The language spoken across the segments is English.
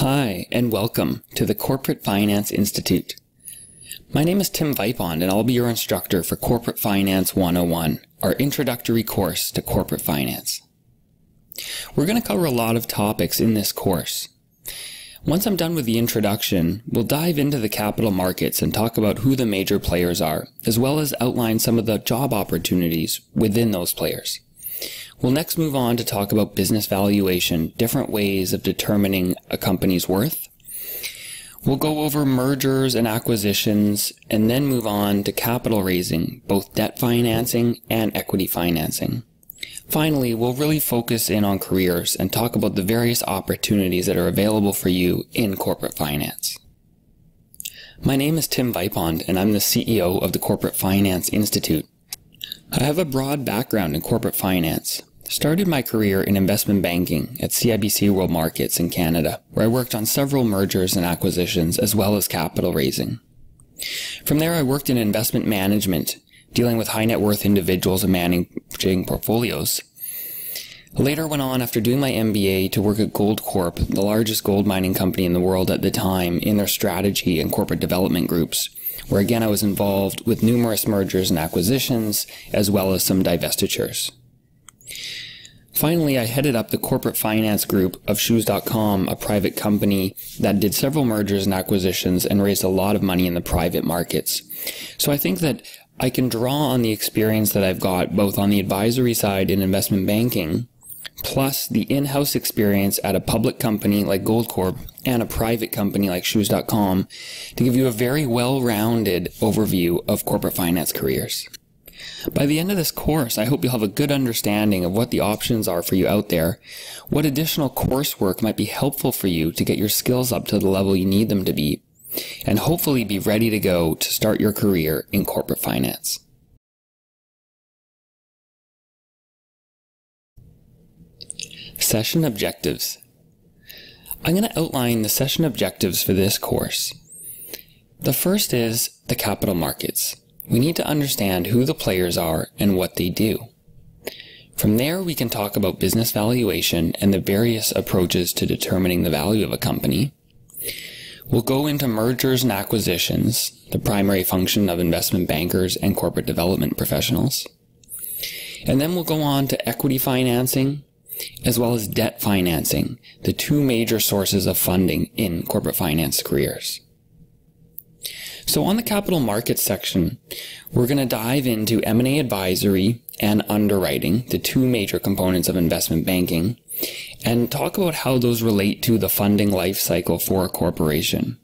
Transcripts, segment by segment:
Hi, and welcome to the Corporate Finance Institute. My name is Tim Vipond, and I'll be your instructor for Corporate Finance 101, our introductory course to corporate finance. We're going to cover a lot of topics in this course. Once I'm done with the introduction, we'll dive into the capital markets and talk about who the major players are, as well as outline some of the job opportunities within those players. We'll next move on to talk about business valuation, different ways of determining a company's worth. We'll go over mergers and acquisitions and then move on to capital raising, both debt financing and equity financing. Finally, we'll really focus in on careers and talk about the various opportunities that are available for you in corporate finance. My name is Tim Vipond and I'm the CEO of the Corporate Finance Institute. I have a broad background in corporate finance. Started my career in investment banking at CIBC World Markets in Canada, where I worked on several mergers and acquisitions as well as capital raising. From there, I worked in investment management, dealing with high net worth individuals and managing portfolios. Later went on after doing my MBA to work at Goldcorp, the largest gold mining company in the world at the time, in their strategy and corporate development groups, where again I was involved with numerous mergers and acquisitions, as well as some divestitures. Finally, I headed up the corporate finance group of Shoes.com, a private company that did several mergers and acquisitions and raised a lot of money in the private markets. So I think that I can draw on the experience that I've got both on the advisory side in investment banking plus the in-house experience at a public company like Goldcorp and a private company like Shoes.com to give you a very well-rounded overview of corporate finance careers. By the end of this course, I hope you'll have a good understanding of what the options are for you out there, what additional coursework might be helpful for you to get your skills up to the level you need them to be, and hopefully be ready to go to start your career in corporate finance. Session Objectives I'm going to outline the session objectives for this course. The first is the capital markets. We need to understand who the players are and what they do. From there, we can talk about business valuation and the various approaches to determining the value of a company. We'll go into mergers and acquisitions, the primary function of investment bankers and corporate development professionals. And then we'll go on to equity financing, as well as debt financing, the two major sources of funding in corporate finance careers. So on the capital markets section, we're going to dive into M&A advisory and underwriting, the two major components of investment banking, and talk about how those relate to the funding life cycle for a corporation.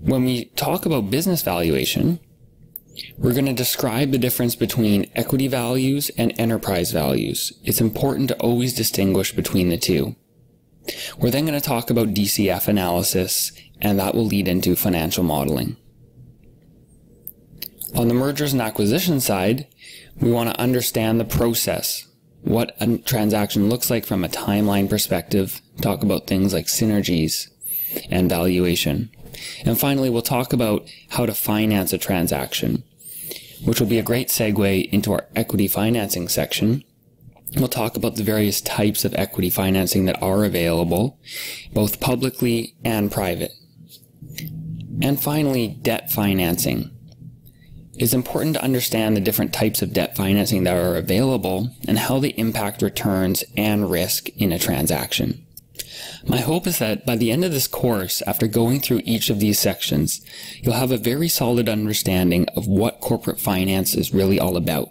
When we talk about business valuation, we're going to describe the difference between equity values and enterprise values. It's important to always distinguish between the two. We're then going to talk about DCF analysis, and that will lead into financial modeling. On the mergers and acquisition side, we want to understand the process, what a transaction looks like from a timeline perspective, talk about things like synergies and valuation. And finally, we'll talk about how to finance a transaction, which will be a great segue into our equity financing section. We'll talk about the various types of equity financing that are available, both publicly and private. And finally, debt financing. It's important to understand the different types of debt financing that are available and how they impact returns and risk in a transaction. My hope is that by the end of this course, after going through each of these sections, you'll have a very solid understanding of what corporate finance is really all about,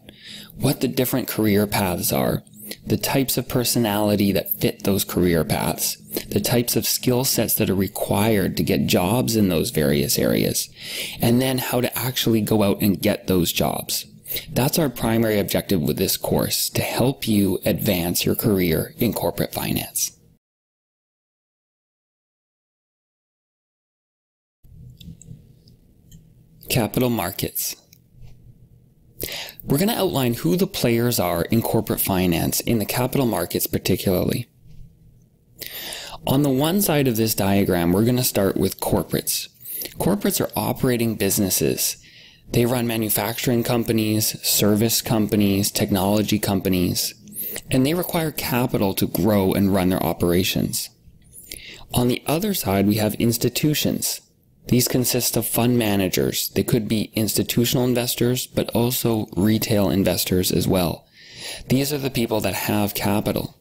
what the different career paths are, the types of personality that fit those career paths, the types of skill sets that are required to get jobs in those various areas, and then how to actually go out and get those jobs. That's our primary objective with this course, to help you advance your career in corporate finance. Capital markets. We're going to outline who the players are in corporate finance, in the capital markets particularly. On the one side of this diagram, we're going to start with corporates. Corporates are operating businesses. They run manufacturing companies, service companies, technology companies, and they require capital to grow and run their operations. On the other side, we have institutions. These consist of fund managers. They could be institutional investors, but also retail investors as well. These are the people that have capital.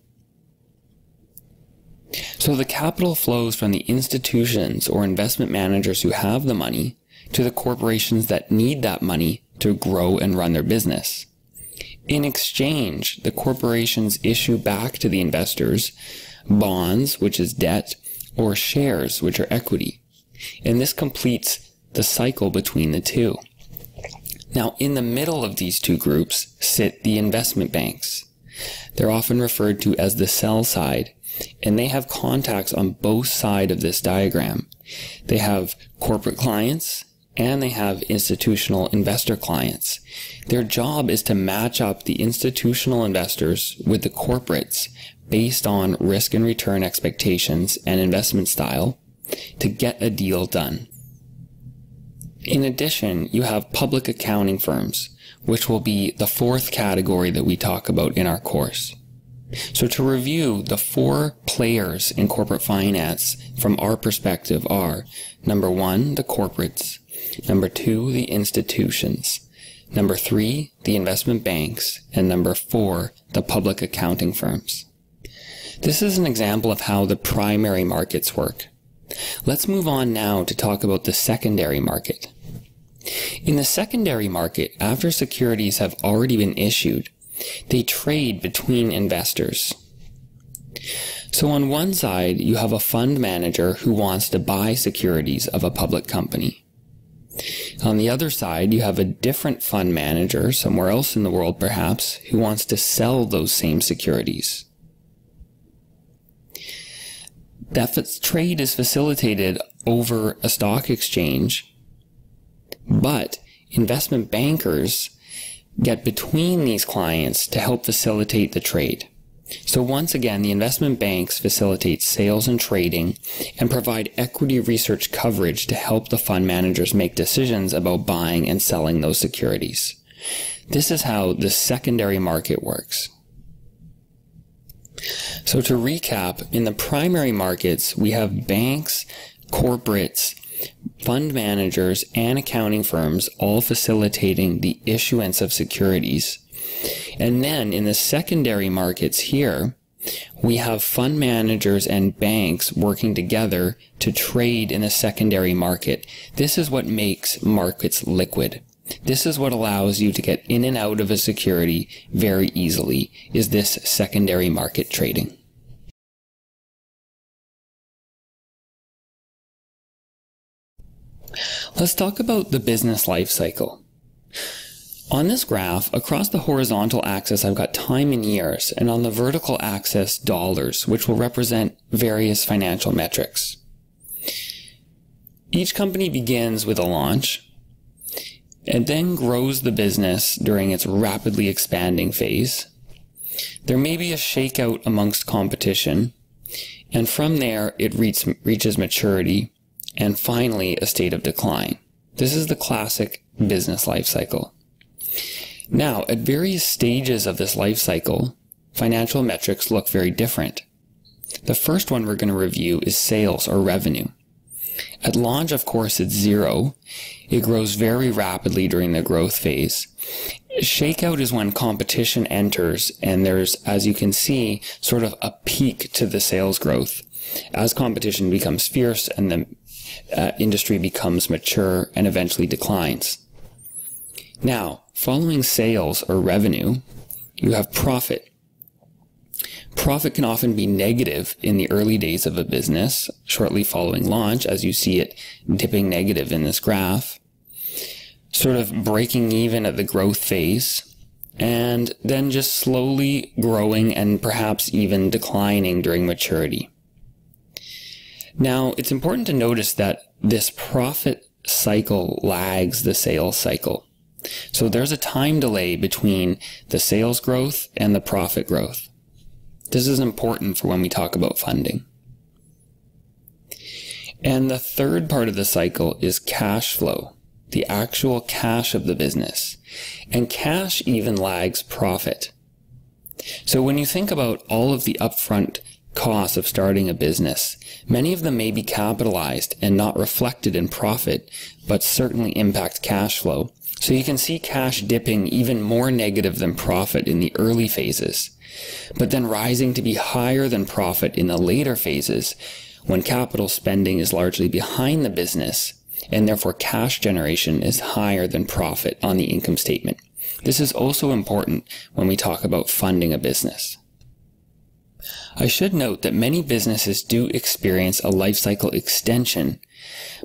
So the capital flows from the institutions or investment managers who have the money to the corporations that need that money to grow and run their business. In exchange, the corporations issue back to the investors bonds, which is debt, or shares, which are equity. And this completes the cycle between the two. Now, in the middle of these two groups sit the investment banks. They're often referred to as the sell side, and they have contacts on both sides of this diagram. They have corporate clients and they have institutional investor clients. Their job is to match up the institutional investors with the corporates based on risk and return expectations and investment style to get a deal done. In addition, you have public accounting firms, which will be the fourth category that we talk about in our course. So to review, the four players in corporate finance from our perspective are number one, the corporates, number two, the institutions, number three, the investment banks, and number four, the public accounting firms. This is an example of how the primary markets work. Let's move on now to talk about the secondary market. In the secondary market, after securities have already been issued, they trade between investors. So on one side, you have a fund manager who wants to buy securities of a public company. On the other side, you have a different fund manager, somewhere else in the world perhaps, who wants to sell those same securities. That trade is facilitated over a stock exchange, but investment bankers get between these clients to help facilitate the trade. So once again, the investment banks facilitate sales and trading and provide equity research coverage to help the fund managers make decisions about buying and selling those securities. This is how the secondary market works. So to recap, in the primary markets, we have banks, corporates, fund managers, and accounting firms all facilitating the issuance of securities. And then in the secondary markets here, we have fund managers and banks working together to trade in the secondary market. This is what makes markets liquid. This is what allows you to get in and out of a security very easily, is this secondary market trading. Let's talk about the business life cycle. On this graph, across the horizontal axis, I've got time in years, and on the vertical axis, dollars, which will represent various financial metrics. Each company begins with a launch, and then grows the business during its rapidly expanding phase. There may be a shakeout amongst competition, and from there it reach, reaches maturity, and finally a state of decline. This is the classic business life cycle. Now, at various stages of this life cycle, financial metrics look very different. The first one we're going to review is sales or revenue. At launch, of course, it's zero. It grows very rapidly during the growth phase. Shakeout is when competition enters and there's, as you can see, sort of a peak to the sales growth. As competition becomes fierce and the uh, industry becomes mature and eventually declines. Now, following sales or revenue, you have profit. Profit can often be negative in the early days of a business, shortly following launch, as you see it dipping negative in this graph, sort of breaking even at the growth phase, and then just slowly growing and perhaps even declining during maturity. Now, it's important to notice that this profit cycle lags the sales cycle. So there's a time delay between the sales growth and the profit growth. This is important for when we talk about funding. And the third part of the cycle is cash flow, the actual cash of the business. And cash even lags profit. So when you think about all of the upfront costs of starting a business. Many of them may be capitalized and not reflected in profit, but certainly impact cash flow. So you can see cash dipping even more negative than profit in the early phases, but then rising to be higher than profit in the later phases when capital spending is largely behind the business and therefore cash generation is higher than profit on the income statement. This is also important when we talk about funding a business. I should note that many businesses do experience a life cycle extension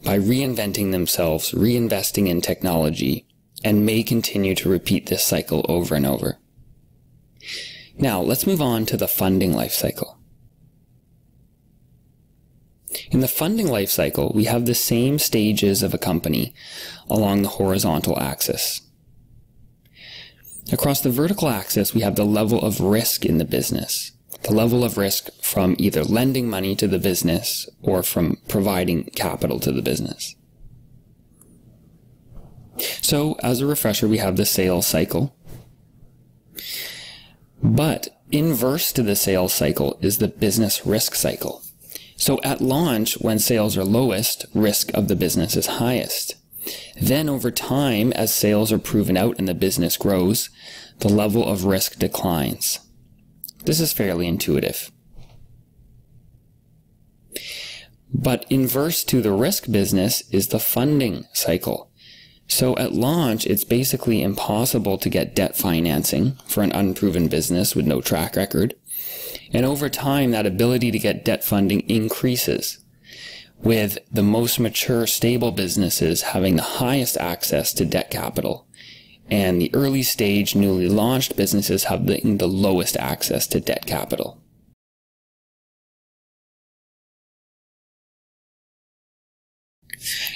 by reinventing themselves, reinvesting in technology, and may continue to repeat this cycle over and over. Now, let's move on to the funding life cycle. In the funding life cycle, we have the same stages of a company along the horizontal axis. Across the vertical axis, we have the level of risk in the business the level of risk from either lending money to the business or from providing capital to the business. So, as a refresher, we have the sales cycle. But inverse to the sales cycle is the business risk cycle. So, at launch, when sales are lowest, risk of the business is highest. Then, over time, as sales are proven out and the business grows, the level of risk declines. This is fairly intuitive. But inverse to the risk business is the funding cycle. So at launch, it's basically impossible to get debt financing for an unproven business with no track record. And over time, that ability to get debt funding increases with the most mature, stable businesses having the highest access to debt capital and the early stage newly launched businesses the, the lowest access to debt capital.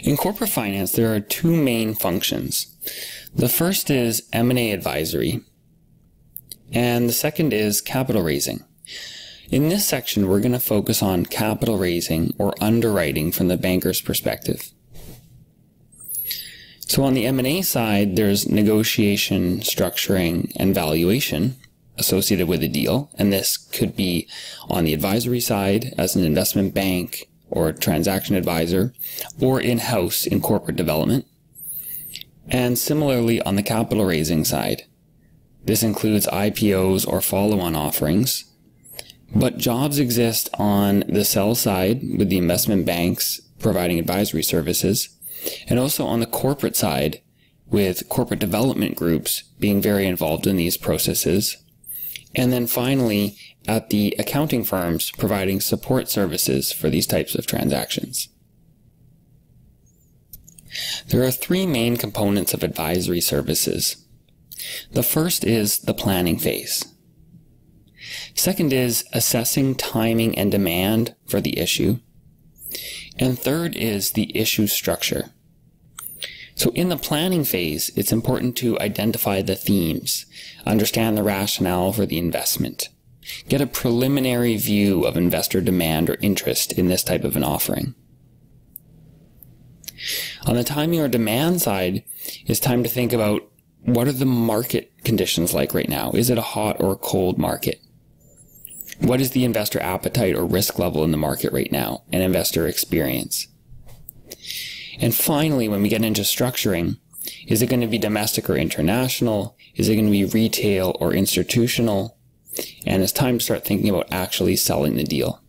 In corporate finance, there are two main functions. The first is M&A advisory, and the second is capital raising. In this section, we're going to focus on capital raising or underwriting from the banker's perspective. So on the M&A side, there's negotiation, structuring, and valuation associated with a deal. And this could be on the advisory side as an investment bank or transaction advisor or in-house in corporate development. And similarly on the capital raising side. This includes IPOs or follow-on offerings. But jobs exist on the sell side with the investment banks providing advisory services and also on the corporate side with corporate development groups being very involved in these processes. And then finally, at the accounting firms providing support services for these types of transactions. There are three main components of advisory services. The first is the planning phase. Second is assessing timing and demand for the issue. And third is the issue structure. So in the planning phase, it's important to identify the themes, understand the rationale for the investment, get a preliminary view of investor demand or interest in this type of an offering. On the timing or demand side, it's time to think about what are the market conditions like right now? Is it a hot or a cold market? What is the investor appetite or risk level in the market right now and investor experience? And finally, when we get into structuring, is it going to be domestic or international? Is it going to be retail or institutional? And it's time to start thinking about actually selling the deal.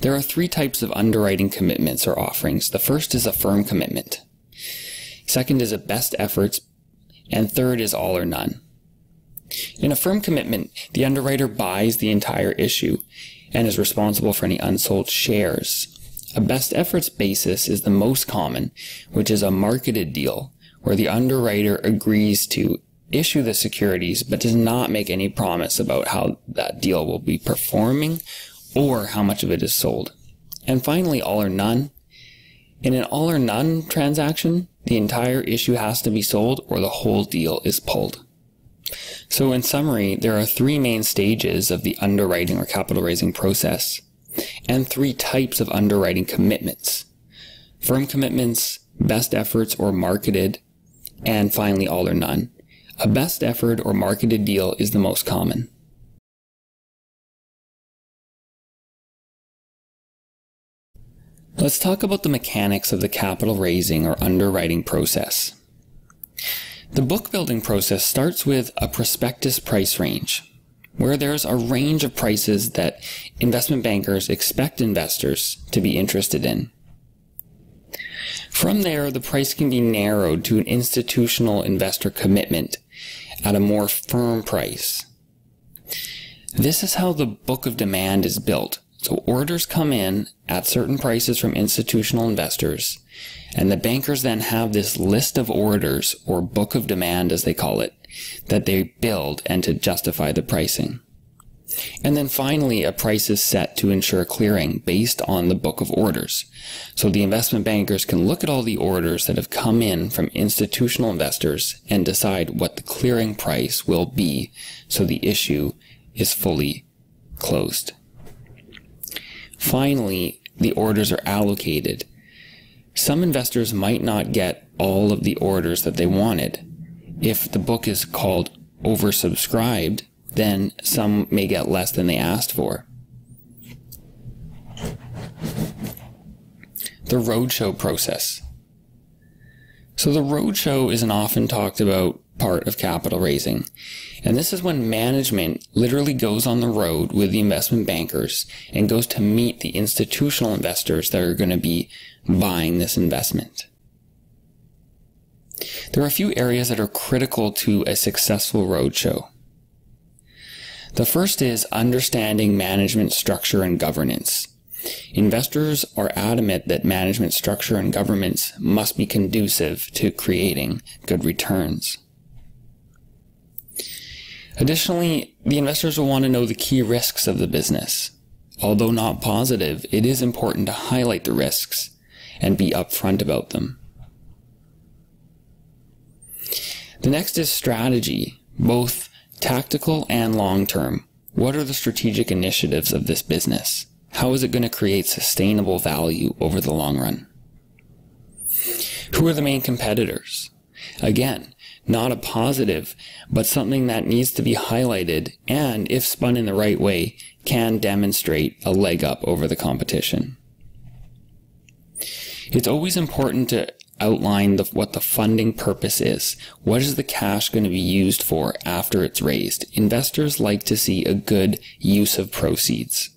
There are three types of underwriting commitments or offerings. The first is a firm commitment. Second is a best efforts. And third is all or none. In a firm commitment, the underwriter buys the entire issue and is responsible for any unsold shares. A best efforts basis is the most common, which is a marketed deal where the underwriter agrees to issue the securities but does not make any promise about how that deal will be performing or how much of it is sold. And finally, all or none. In an all or none transaction, the entire issue has to be sold or the whole deal is pulled. So in summary, there are three main stages of the underwriting or capital raising process and three types of underwriting commitments. Firm commitments, best efforts or marketed, and finally all or none. A best effort or marketed deal is the most common. Let's talk about the mechanics of the capital raising or underwriting process. The book building process starts with a prospectus price range where there's a range of prices that investment bankers expect investors to be interested in. From there, the price can be narrowed to an institutional investor commitment at a more firm price. This is how the book of demand is built so orders come in at certain prices from institutional investors, and the bankers then have this list of orders, or book of demand as they call it, that they build and to justify the pricing. And then finally, a price is set to ensure clearing based on the book of orders. So the investment bankers can look at all the orders that have come in from institutional investors and decide what the clearing price will be so the issue is fully closed. Finally, the orders are allocated. Some investors might not get all of the orders that they wanted. If the book is called oversubscribed, then some may get less than they asked for. The roadshow process. So the roadshow is an often talked about part of capital raising. And this is when management literally goes on the road with the investment bankers and goes to meet the institutional investors that are going to be buying this investment. There are a few areas that are critical to a successful roadshow. The first is understanding management structure and governance. Investors are adamant that management structure and governance must be conducive to creating good returns. Additionally, the investors will want to know the key risks of the business. Although not positive, it is important to highlight the risks and be upfront about them. The next is strategy, both tactical and long term. What are the strategic initiatives of this business? How is it going to create sustainable value over the long run? Who are the main competitors? Again, not a positive, but something that needs to be highlighted and, if spun in the right way, can demonstrate a leg up over the competition. It's always important to outline the, what the funding purpose is. What is the cash going to be used for after it's raised? Investors like to see a good use of proceeds.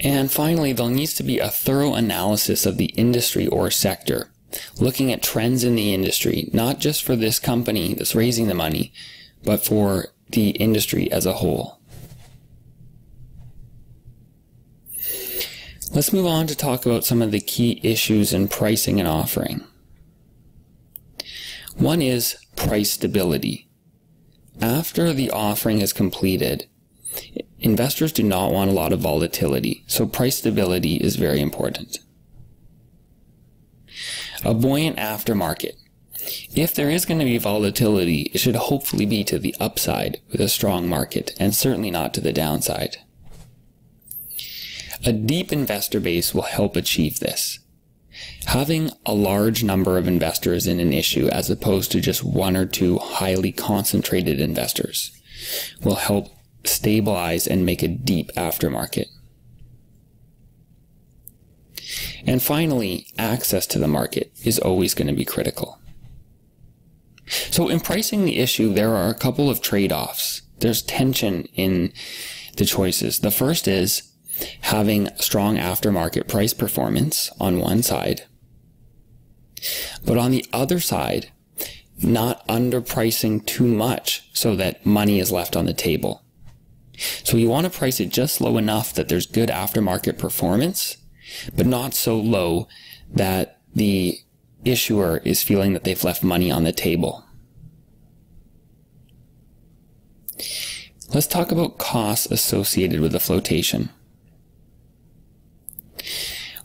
And finally, there needs to be a thorough analysis of the industry or sector looking at trends in the industry, not just for this company that's raising the money, but for the industry as a whole. Let's move on to talk about some of the key issues in pricing and offering. One is price stability. After the offering is completed, investors do not want a lot of volatility, so price stability is very important a buoyant aftermarket. If there is going to be volatility, it should hopefully be to the upside with a strong market and certainly not to the downside. A deep investor base will help achieve this. Having a large number of investors in an issue as opposed to just one or two highly concentrated investors will help stabilize and make a deep aftermarket. And finally, access to the market is always going to be critical. So in pricing the issue, there are a couple of trade-offs. There's tension in the choices. The first is having strong aftermarket price performance on one side. But on the other side, not underpricing too much so that money is left on the table. So you want to price it just low enough that there's good aftermarket performance but not so low that the issuer is feeling that they've left money on the table. Let's talk about costs associated with the flotation.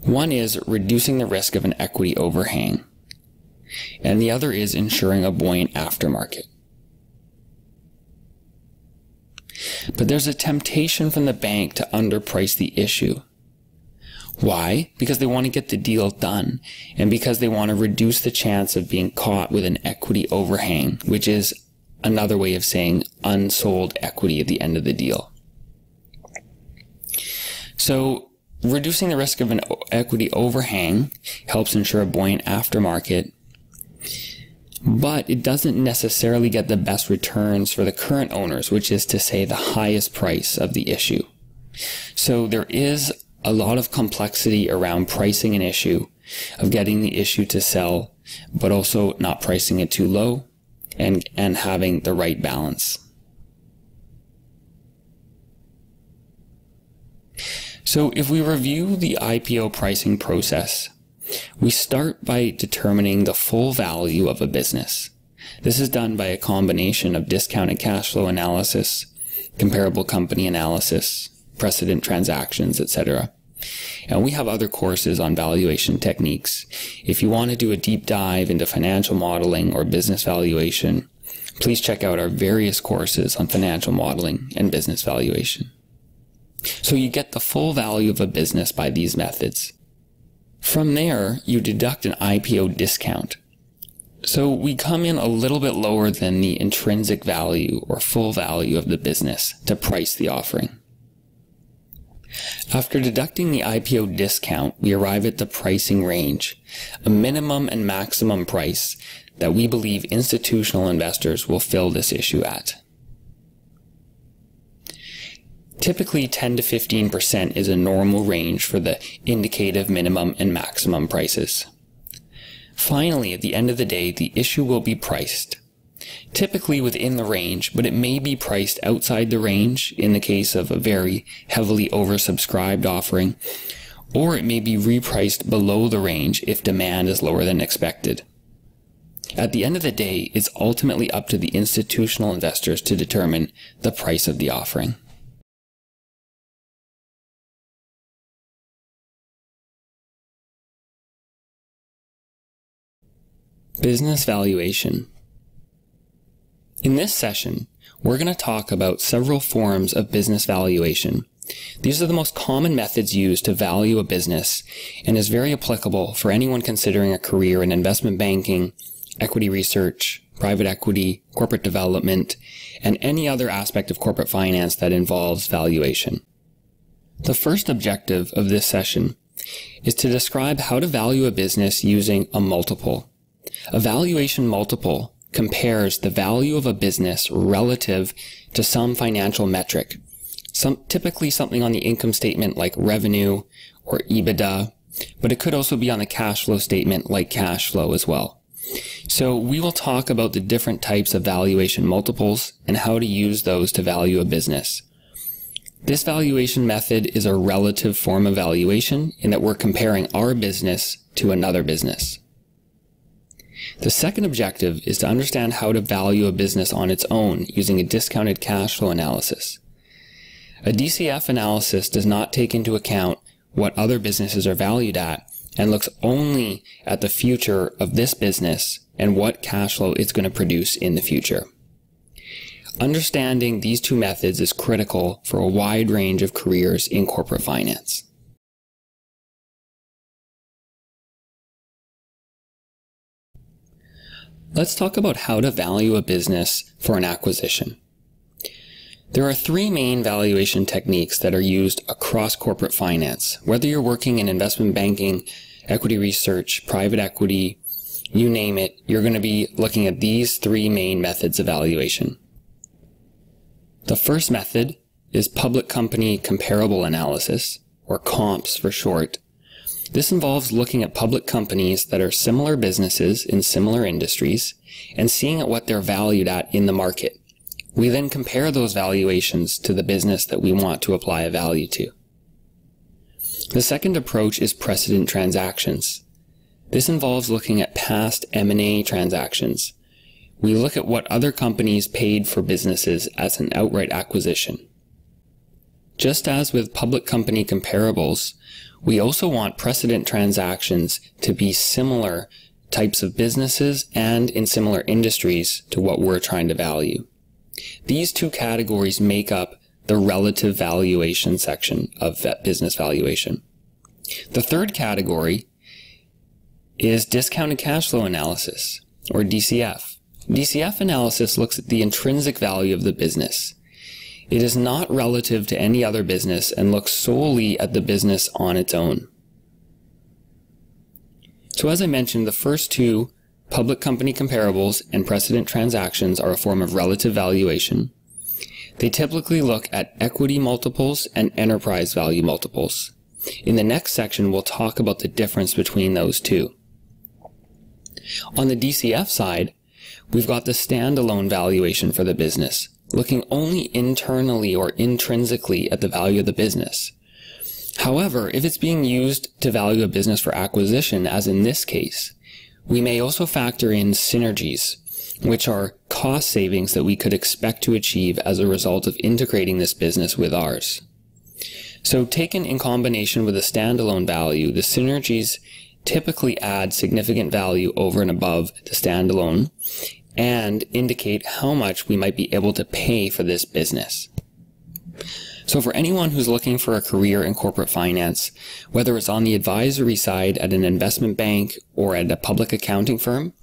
One is reducing the risk of an equity overhang, and the other is ensuring a buoyant aftermarket. But there's a temptation from the bank to underprice the issue why? Because they want to get the deal done and because they want to reduce the chance of being caught with an equity overhang, which is another way of saying unsold equity at the end of the deal. So reducing the risk of an equity overhang helps ensure a buoyant aftermarket, but it doesn't necessarily get the best returns for the current owners, which is to say the highest price of the issue. So there is a lot of complexity around pricing an issue, of getting the issue to sell, but also not pricing it too low and, and having the right balance. So if we review the IPO pricing process, we start by determining the full value of a business. This is done by a combination of discounted cash flow analysis, comparable company analysis, precedent transactions, etc. And we have other courses on valuation techniques. If you want to do a deep dive into financial modeling or business valuation, please check out our various courses on financial modeling and business valuation. So you get the full value of a business by these methods. From there, you deduct an IPO discount. So we come in a little bit lower than the intrinsic value or full value of the business to price the offering. After deducting the IPO discount, we arrive at the pricing range, a minimum and maximum price that we believe institutional investors will fill this issue at. Typically 10 to 15% is a normal range for the indicative minimum and maximum prices. Finally, at the end of the day, the issue will be priced. Typically within the range, but it may be priced outside the range in the case of a very heavily oversubscribed offering, or it may be repriced below the range if demand is lower than expected. At the end of the day, it's ultimately up to the institutional investors to determine the price of the offering. Business valuation. In this session, we're going to talk about several forms of business valuation. These are the most common methods used to value a business and is very applicable for anyone considering a career in investment banking, equity research, private equity, corporate development, and any other aspect of corporate finance that involves valuation. The first objective of this session is to describe how to value a business using a multiple. A valuation multiple compares the value of a business relative to some financial metric, some, typically something on the income statement like revenue or EBITDA, but it could also be on the cash flow statement like cash flow as well. So we will talk about the different types of valuation multiples and how to use those to value a business. This valuation method is a relative form of valuation in that we're comparing our business to another business. The second objective is to understand how to value a business on its own using a discounted cash flow analysis. A DCF analysis does not take into account what other businesses are valued at and looks only at the future of this business and what cash flow it's going to produce in the future. Understanding these two methods is critical for a wide range of careers in corporate finance. Let's talk about how to value a business for an acquisition. There are three main valuation techniques that are used across corporate finance. Whether you're working in investment banking, equity research, private equity, you name it, you're going to be looking at these three main methods of valuation. The first method is public company comparable analysis, or COMPS for short, this involves looking at public companies that are similar businesses in similar industries and seeing at what they're valued at in the market. We then compare those valuations to the business that we want to apply a value to. The second approach is precedent transactions. This involves looking at past M&A transactions. We look at what other companies paid for businesses as an outright acquisition. Just as with public company comparables, we also want precedent transactions to be similar types of businesses and in similar industries to what we're trying to value. These two categories make up the relative valuation section of business valuation. The third category is discounted cash flow analysis, or DCF. DCF analysis looks at the intrinsic value of the business. It is not relative to any other business and looks solely at the business on its own. So as I mentioned, the first two, public company comparables and precedent transactions are a form of relative valuation. They typically look at equity multiples and enterprise value multiples. In the next section, we'll talk about the difference between those two. On the DCF side, we've got the standalone valuation for the business, looking only internally or intrinsically at the value of the business. However, if it's being used to value a business for acquisition, as in this case, we may also factor in synergies, which are cost savings that we could expect to achieve as a result of integrating this business with ours. So taken in combination with a standalone value, the synergies typically add significant value over and above the standalone and indicate how much we might be able to pay for this business. So for anyone who's looking for a career in corporate finance, whether it's on the advisory side at an investment bank or at a public accounting firm,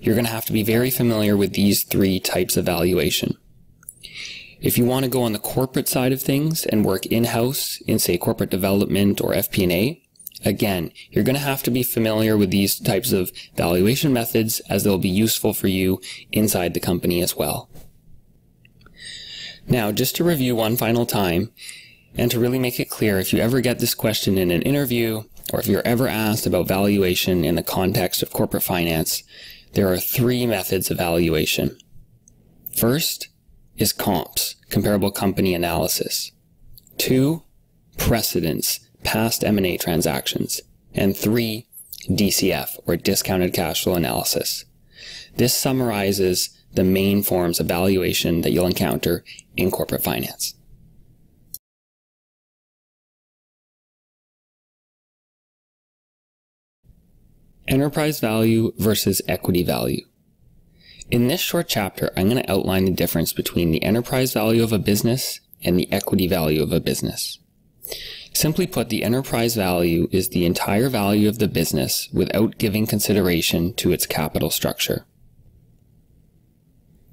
you're going to have to be very familiar with these three types of valuation. If you want to go on the corporate side of things and work in-house in say corporate development or FP&A, again, you're going to have to be familiar with these types of valuation methods as they'll be useful for you inside the company as well. Now, just to review one final time, and to really make it clear, if you ever get this question in an interview, or if you're ever asked about valuation in the context of corporate finance, there are three methods of valuation. First is comps, comparable company analysis. Two, precedents, past M&A transactions. And three, DCF, or discounted cash flow analysis. This summarizes the main forms of valuation that you'll encounter in corporate finance. Enterprise value versus equity value. In this short chapter, I'm going to outline the difference between the enterprise value of a business and the equity value of a business. Simply put, the enterprise value is the entire value of the business without giving consideration to its capital structure.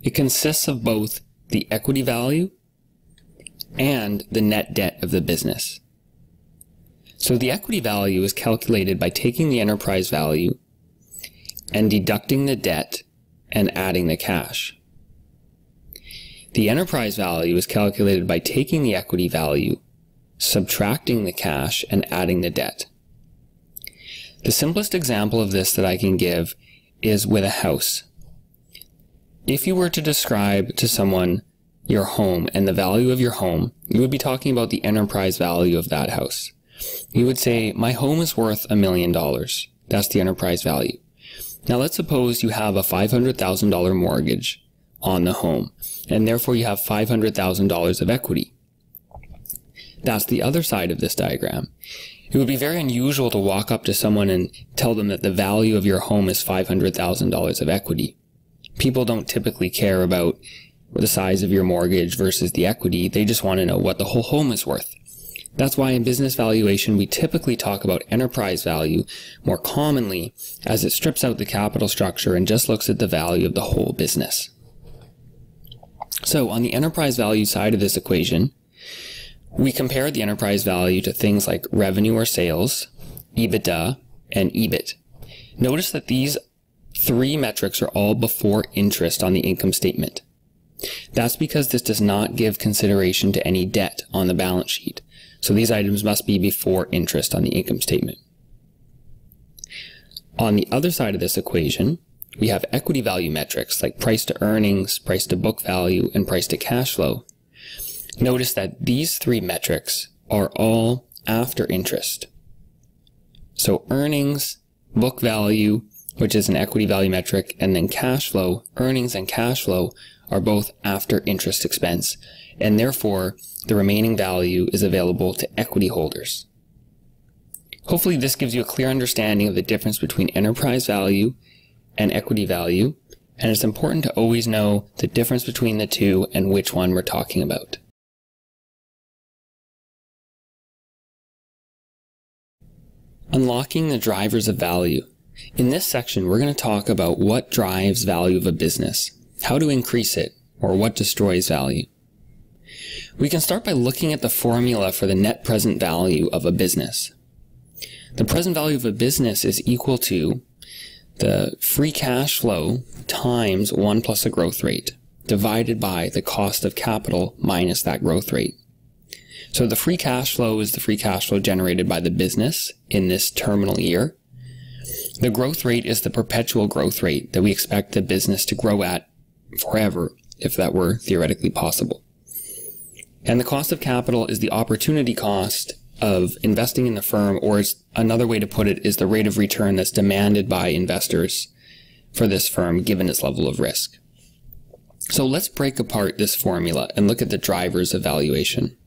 It consists of both the equity value and the net debt of the business. So the equity value is calculated by taking the enterprise value and deducting the debt and adding the cash. The enterprise value is calculated by taking the equity value, subtracting the cash, and adding the debt. The simplest example of this that I can give is with a house. If you were to describe to someone your home and the value of your home, you would be talking about the enterprise value of that house. You would say, my home is worth a million dollars. That's the enterprise value. Now let's suppose you have a $500,000 mortgage on the home, and therefore you have $500,000 of equity. That's the other side of this diagram. It would be very unusual to walk up to someone and tell them that the value of your home is $500,000 of equity people don't typically care about the size of your mortgage versus the equity. They just want to know what the whole home is worth. That's why in business valuation, we typically talk about enterprise value more commonly as it strips out the capital structure and just looks at the value of the whole business. So on the enterprise value side of this equation, we compare the enterprise value to things like revenue or sales, EBITDA, and EBIT. Notice that these Three metrics are all before interest on the income statement. That's because this does not give consideration to any debt on the balance sheet. So these items must be before interest on the income statement. On the other side of this equation, we have equity value metrics like price to earnings, price to book value, and price to cash flow. Notice that these three metrics are all after interest. So earnings, book value, which is an equity value metric, and then cash flow, earnings and cash flow are both after interest expense, and therefore the remaining value is available to equity holders. Hopefully this gives you a clear understanding of the difference between enterprise value and equity value, and it's important to always know the difference between the two and which one we're talking about. Unlocking the drivers of value. In this section, we're going to talk about what drives value of a business, how to increase it, or what destroys value. We can start by looking at the formula for the net present value of a business. The present value of a business is equal to the free cash flow times 1 plus the growth rate divided by the cost of capital minus that growth rate. So the free cash flow is the free cash flow generated by the business in this terminal year. The growth rate is the perpetual growth rate that we expect the business to grow at forever, if that were theoretically possible. And the cost of capital is the opportunity cost of investing in the firm, or another way to put it is the rate of return that's demanded by investors for this firm given its level of risk. So let's break apart this formula and look at the drivers of valuation.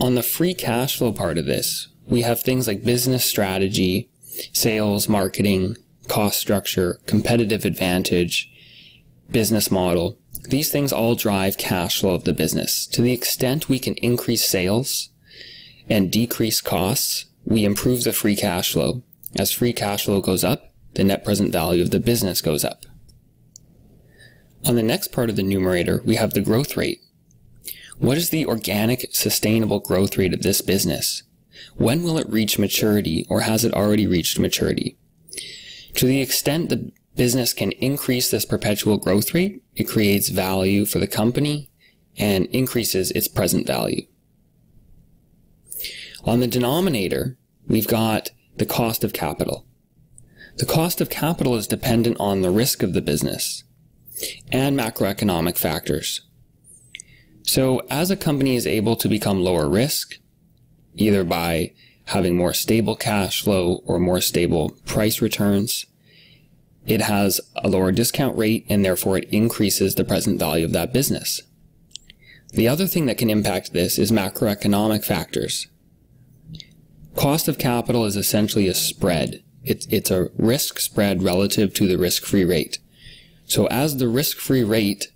On the free cash flow part of this, we have things like business strategy, sales, marketing, cost structure, competitive advantage, business model. These things all drive cash flow of the business. To the extent we can increase sales and decrease costs, we improve the free cash flow. As free cash flow goes up, the net present value of the business goes up. On the next part of the numerator, we have the growth rate. What is the organic, sustainable growth rate of this business? When will it reach maturity or has it already reached maturity? To the extent the business can increase this perpetual growth rate, it creates value for the company and increases its present value. On the denominator, we've got the cost of capital. The cost of capital is dependent on the risk of the business and macroeconomic factors. So as a company is able to become lower risk, either by having more stable cash flow or more stable price returns, it has a lower discount rate and therefore it increases the present value of that business. The other thing that can impact this is macroeconomic factors. Cost of capital is essentially a spread. It's, it's a risk spread relative to the risk-free rate. So as the risk-free rate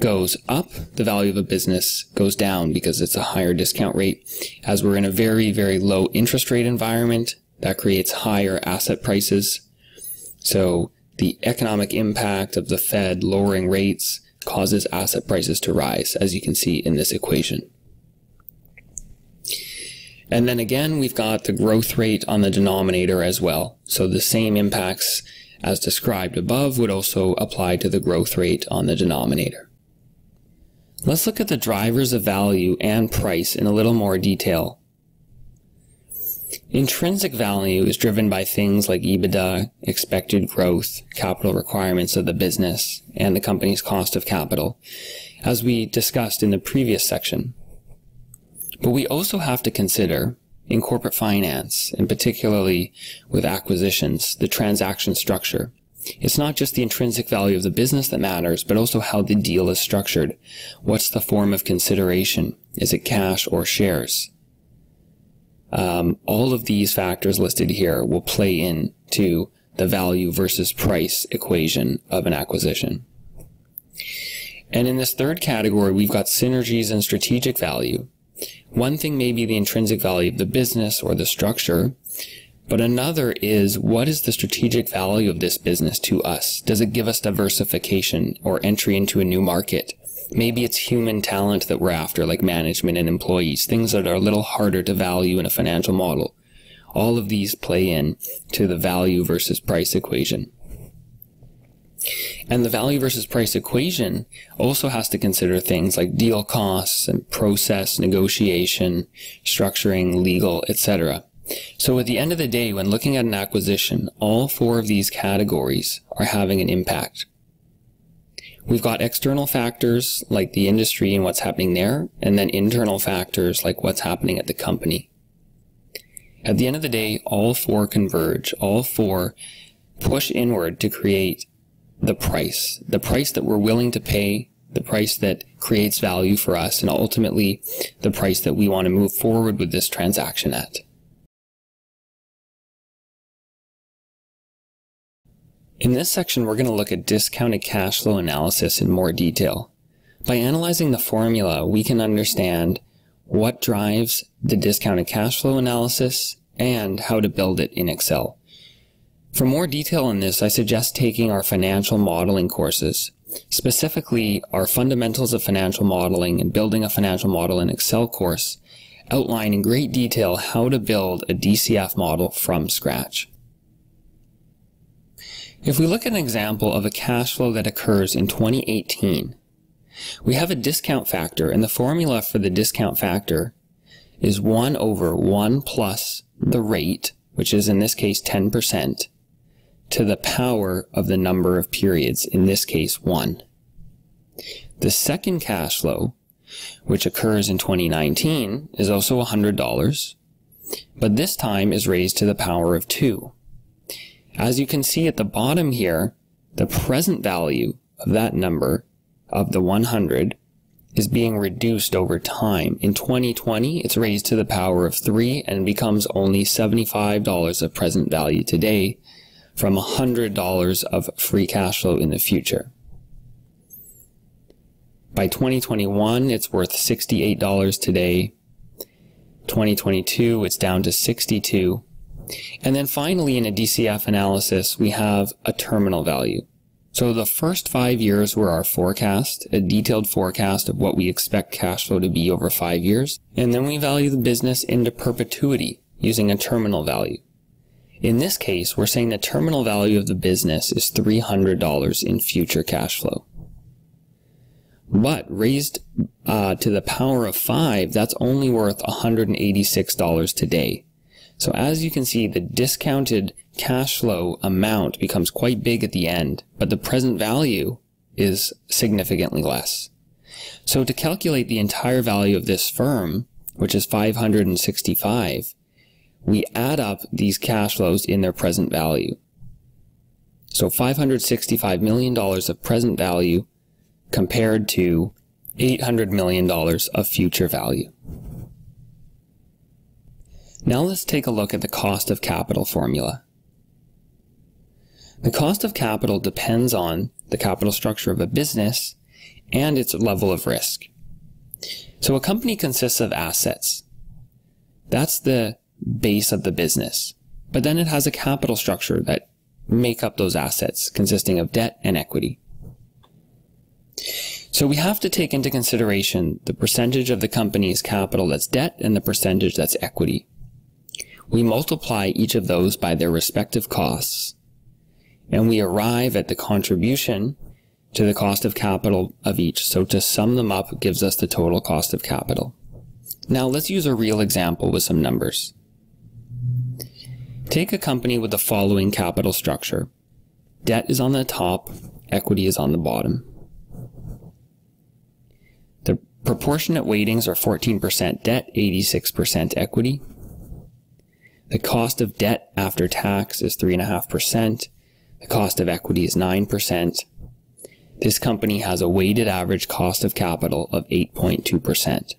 goes up, the value of a business goes down because it's a higher discount rate. As we're in a very, very low interest rate environment, that creates higher asset prices. So the economic impact of the Fed lowering rates causes asset prices to rise, as you can see in this equation. And then again, we've got the growth rate on the denominator as well. So the same impacts as described above would also apply to the growth rate on the denominator. Let's look at the drivers of value and price in a little more detail. Intrinsic value is driven by things like EBITDA, expected growth, capital requirements of the business, and the company's cost of capital, as we discussed in the previous section. But we also have to consider, in corporate finance, and particularly with acquisitions, the transaction structure. It's not just the intrinsic value of the business that matters, but also how the deal is structured. What's the form of consideration? Is it cash or shares? Um, all of these factors listed here will play into the value versus price equation of an acquisition. And in this third category, we've got synergies and strategic value. One thing may be the intrinsic value of the business or the structure, but another is what is the strategic value of this business to us? Does it give us diversification or entry into a new market? Maybe it's human talent that we're after, like management and employees, things that are a little harder to value in a financial model. All of these play in to the value versus price equation. And the value versus price equation also has to consider things like deal costs and process, negotiation, structuring, legal, etc. So at the end of the day, when looking at an acquisition, all four of these categories are having an impact. We've got external factors like the industry and what's happening there, and then internal factors like what's happening at the company. At the end of the day, all four converge, all four push inward to create the price, the price that we're willing to pay, the price that creates value for us, and ultimately the price that we want to move forward with this transaction at. In this section, we're going to look at discounted cash flow analysis in more detail. By analyzing the formula, we can understand what drives the discounted cash flow analysis and how to build it in Excel. For more detail on this, I suggest taking our financial modeling courses. Specifically, our Fundamentals of Financial Modeling and Building a Financial Model in Excel course outline in great detail how to build a DCF model from scratch. If we look at an example of a cash flow that occurs in 2018, we have a discount factor, and the formula for the discount factor is 1 over 1 plus the rate, which is in this case 10%, to the power of the number of periods, in this case 1. The second cash flow, which occurs in 2019, is also $100, but this time is raised to the power of 2. As you can see at the bottom here, the present value of that number of the 100 is being reduced over time. In 2020, it's raised to the power of 3 and becomes only $75 of present value today from $100 of free cash flow in the future. By 2021, it's worth $68 today. 2022, it's down to 62 and then finally, in a DCF analysis, we have a terminal value. So the first five years were our forecast, a detailed forecast of what we expect cash flow to be over five years. And then we value the business into perpetuity using a terminal value. In this case, we're saying the terminal value of the business is $300 in future cash flow. But raised uh, to the power of five, that's only worth $186 today. So as you can see, the discounted cash flow amount becomes quite big at the end, but the present value is significantly less. So to calculate the entire value of this firm, which is 565, we add up these cash flows in their present value. So $565 million of present value compared to $800 million of future value. Now let's take a look at the cost of capital formula. The cost of capital depends on the capital structure of a business and its level of risk. So a company consists of assets. That's the base of the business. But then it has a capital structure that make up those assets consisting of debt and equity. So we have to take into consideration the percentage of the company's capital that's debt and the percentage that's equity. We multiply each of those by their respective costs, and we arrive at the contribution to the cost of capital of each. So to sum them up gives us the total cost of capital. Now let's use a real example with some numbers. Take a company with the following capital structure. Debt is on the top, equity is on the bottom. The proportionate weightings are 14% debt, 86% equity. The cost of debt after tax is 3.5%. The cost of equity is 9%. This company has a weighted average cost of capital of 8.2%.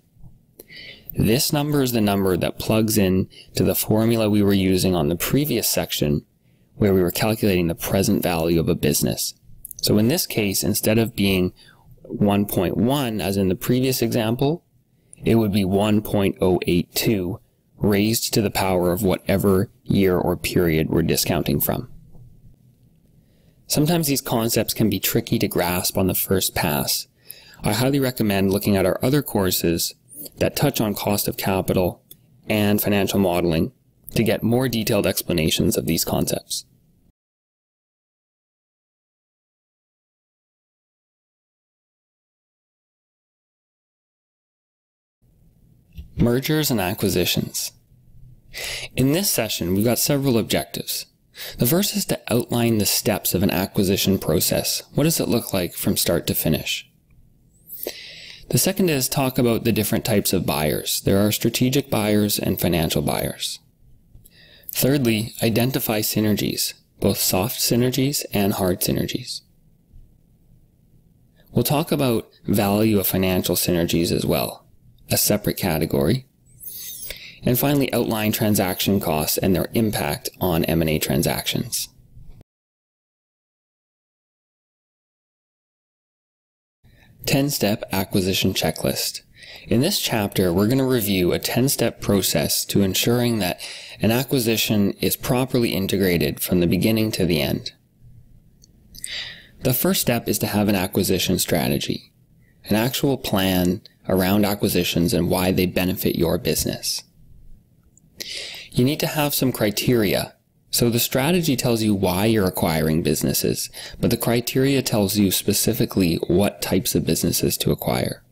This number is the number that plugs in to the formula we were using on the previous section where we were calculating the present value of a business. So in this case, instead of being 1.1 as in the previous example, it would be 1.082 raised to the power of whatever year or period we're discounting from. Sometimes these concepts can be tricky to grasp on the first pass. I highly recommend looking at our other courses that touch on cost of capital and financial modeling to get more detailed explanations of these concepts. Mergers and acquisitions. In this session, we've got several objectives. The first is to outline the steps of an acquisition process. What does it look like from start to finish? The second is talk about the different types of buyers. There are strategic buyers and financial buyers. Thirdly, identify synergies, both soft synergies and hard synergies. We'll talk about value of financial synergies as well a separate category. And finally, outline transaction costs and their impact on M&A transactions. Ten-step acquisition checklist. In this chapter, we're going to review a 10-step process to ensuring that an acquisition is properly integrated from the beginning to the end. The first step is to have an acquisition strategy, an actual plan around acquisitions and why they benefit your business. You need to have some criteria. So the strategy tells you why you're acquiring businesses, but the criteria tells you specifically what types of businesses to acquire.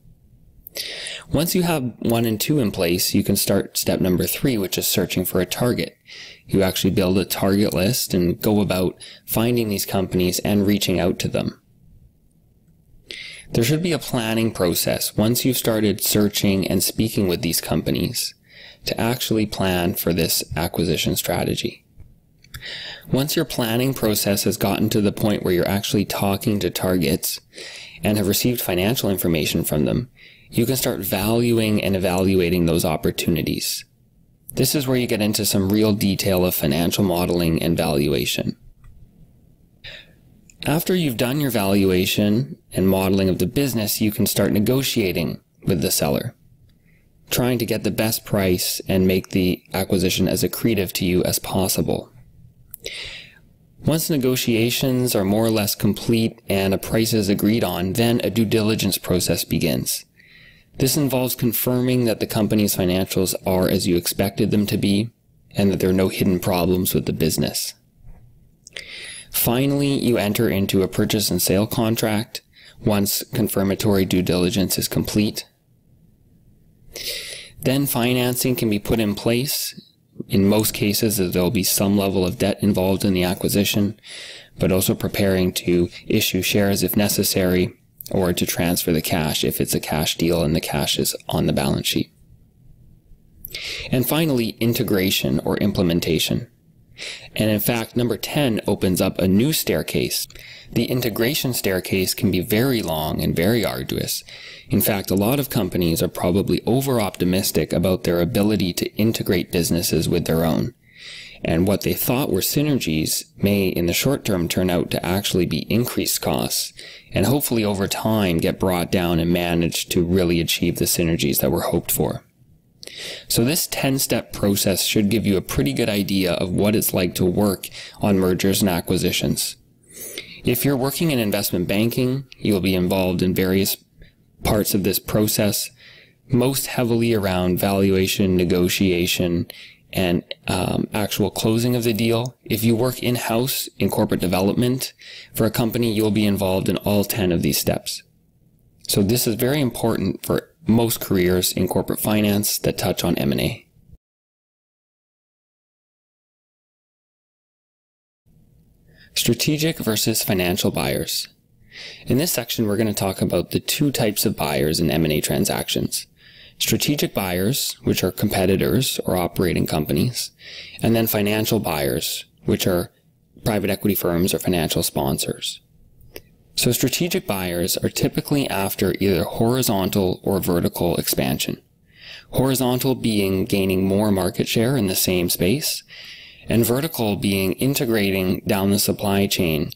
Once you have one and two in place, you can start step number three, which is searching for a target. You actually build a target list and go about finding these companies and reaching out to them. There should be a planning process once you've started searching and speaking with these companies to actually plan for this acquisition strategy. Once your planning process has gotten to the point where you're actually talking to targets and have received financial information from them, you can start valuing and evaluating those opportunities. This is where you get into some real detail of financial modeling and valuation. After you've done your valuation and modeling of the business, you can start negotiating with the seller, trying to get the best price and make the acquisition as accretive to you as possible. Once negotiations are more or less complete and a price is agreed on, then a due diligence process begins. This involves confirming that the company's financials are as you expected them to be and that there are no hidden problems with the business. Finally, you enter into a purchase and sale contract once confirmatory due diligence is complete. Then financing can be put in place. In most cases, there will be some level of debt involved in the acquisition, but also preparing to issue shares if necessary or to transfer the cash if it's a cash deal and the cash is on the balance sheet. And finally, integration or implementation. And in fact, number 10 opens up a new staircase. The integration staircase can be very long and very arduous. In fact, a lot of companies are probably over optimistic about their ability to integrate businesses with their own and what they thought were synergies may in the short term turn out to actually be increased costs and hopefully over time get brought down and managed to really achieve the synergies that were hoped for. So this 10 step process should give you a pretty good idea of what it's like to work on mergers and acquisitions. If you're working in investment banking, you'll be involved in various parts of this process, most heavily around valuation, negotiation, and um, actual closing of the deal. If you work in-house in corporate development for a company, you'll be involved in all 10 of these steps. So this is very important for most careers in corporate finance that touch on M&A. Strategic versus financial buyers. In this section, we're going to talk about the two types of buyers in M&A transactions strategic buyers, which are competitors or operating companies, and then financial buyers, which are private equity firms or financial sponsors. So strategic buyers are typically after either horizontal or vertical expansion. Horizontal being gaining more market share in the same space, and vertical being integrating down the supply chain.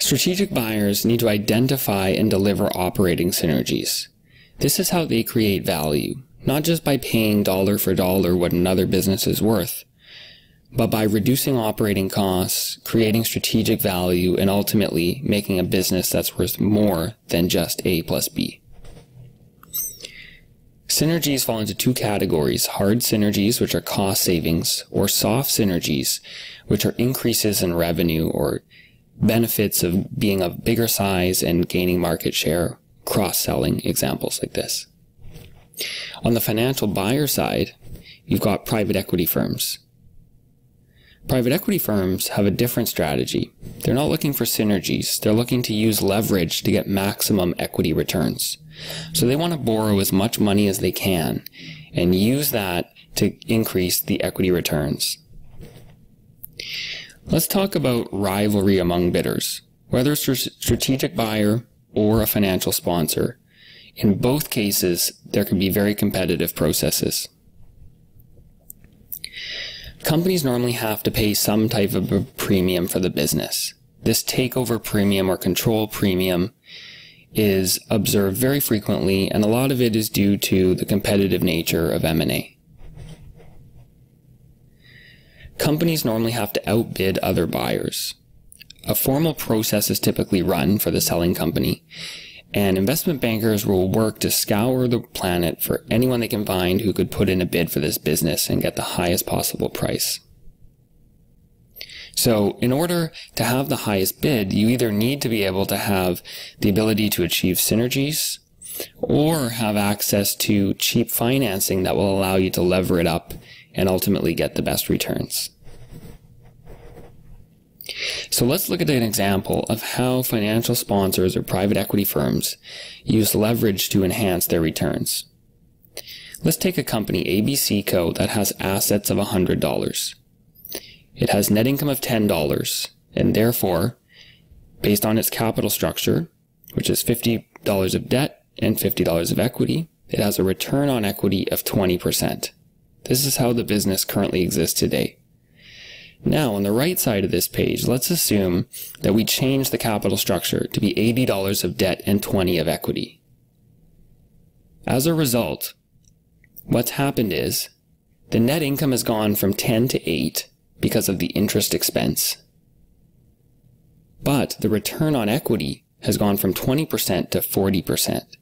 Strategic buyers need to identify and deliver operating synergies. This is how they create value, not just by paying dollar for dollar what another business is worth, but by reducing operating costs, creating strategic value, and ultimately making a business that's worth more than just A plus B. Synergies fall into two categories, hard synergies, which are cost savings, or soft synergies, which are increases in revenue or benefits of being of bigger size and gaining market share cross-selling examples like this. On the financial buyer side, you've got private equity firms. Private equity firms have a different strategy. They're not looking for synergies. They're looking to use leverage to get maximum equity returns. So they want to borrow as much money as they can and use that to increase the equity returns. Let's talk about rivalry among bidders. Whether it's a strategic buyer or a financial sponsor. In both cases, there can be very competitive processes. Companies normally have to pay some type of a premium for the business. This takeover premium or control premium is observed very frequently, and a lot of it is due to the competitive nature of M&A. Companies normally have to outbid other buyers a formal process is typically run for the selling company, and investment bankers will work to scour the planet for anyone they can find who could put in a bid for this business and get the highest possible price. So in order to have the highest bid, you either need to be able to have the ability to achieve synergies or have access to cheap financing that will allow you to lever it up and ultimately get the best returns. So let's look at an example of how financial sponsors or private equity firms use leverage to enhance their returns. Let's take a company, ABC Co., that has assets of $100. It has net income of $10, and therefore, based on its capital structure, which is $50 of debt and $50 of equity, it has a return on equity of 20%. This is how the business currently exists today. Now, on the right side of this page, let's assume that we change the capital structure to be $80 of debt and 20 of equity. As a result, what's happened is the net income has gone from 10 to 8 because of the interest expense. But the return on equity has gone from 20% to 40%.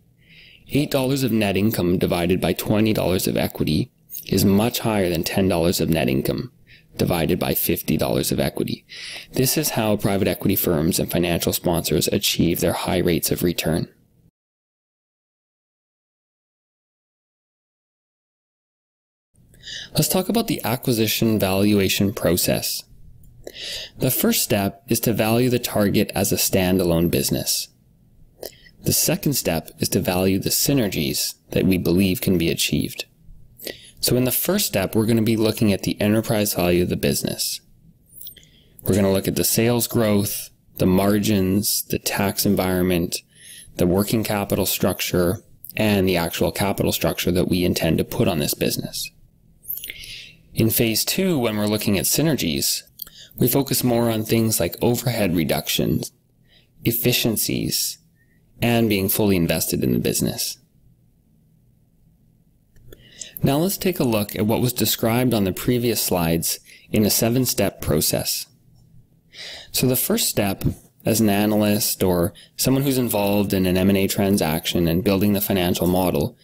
$8 of net income divided by $20 of equity is much higher than $10 of net income divided by $50 of equity. This is how private equity firms and financial sponsors achieve their high rates of return. Let's talk about the acquisition valuation process. The first step is to value the target as a standalone business. The second step is to value the synergies that we believe can be achieved. So in the first step, we're going to be looking at the enterprise value of the business. We're going to look at the sales growth, the margins, the tax environment, the working capital structure, and the actual capital structure that we intend to put on this business. In phase two, when we're looking at synergies, we focus more on things like overhead reductions, efficiencies, and being fully invested in the business. Now let's take a look at what was described on the previous slides in a seven-step process. So the first step, as an analyst or someone who's involved in an M&A transaction and building the financial model,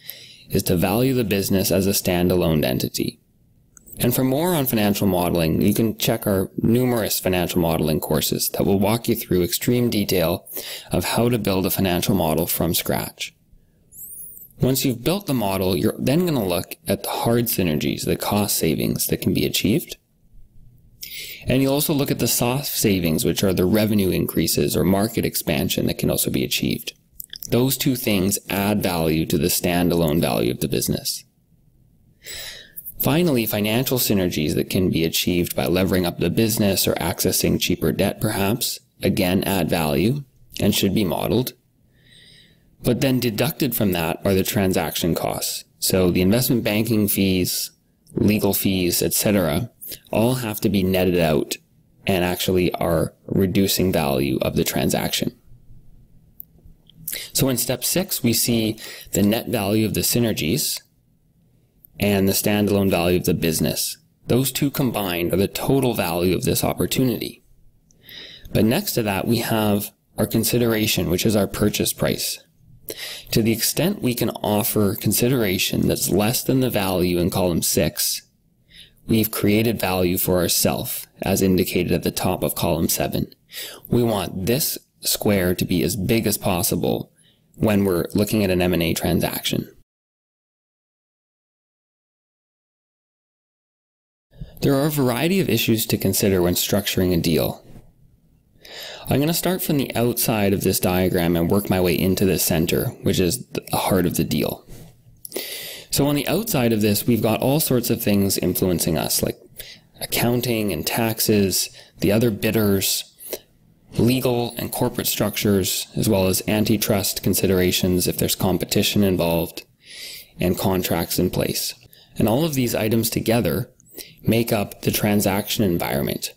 is to value the business as a standalone entity. And for more on financial modeling, you can check our numerous financial modeling courses that will walk you through extreme detail of how to build a financial model from scratch. Once you've built the model, you're then going to look at the hard synergies, the cost savings that can be achieved. And you'll also look at the soft savings, which are the revenue increases or market expansion that can also be achieved. Those two things add value to the standalone value of the business. Finally, financial synergies that can be achieved by levering up the business or accessing cheaper debt perhaps, again add value and should be modeled. But then deducted from that are the transaction costs. So the investment banking fees, legal fees, etc., all have to be netted out and actually are reducing value of the transaction. So in step six, we see the net value of the synergies and the standalone value of the business. Those two combined are the total value of this opportunity. But next to that, we have our consideration, which is our purchase price. To the extent we can offer consideration that's less than the value in column 6, we've created value for ourselves, as indicated at the top of column 7. We want this square to be as big as possible when we're looking at an M&A transaction. There are a variety of issues to consider when structuring a deal. I'm going to start from the outside of this diagram and work my way into the center, which is the heart of the deal. So on the outside of this, we've got all sorts of things influencing us, like accounting and taxes, the other bidders, legal and corporate structures, as well as antitrust considerations if there's competition involved, and contracts in place. And all of these items together make up the transaction environment,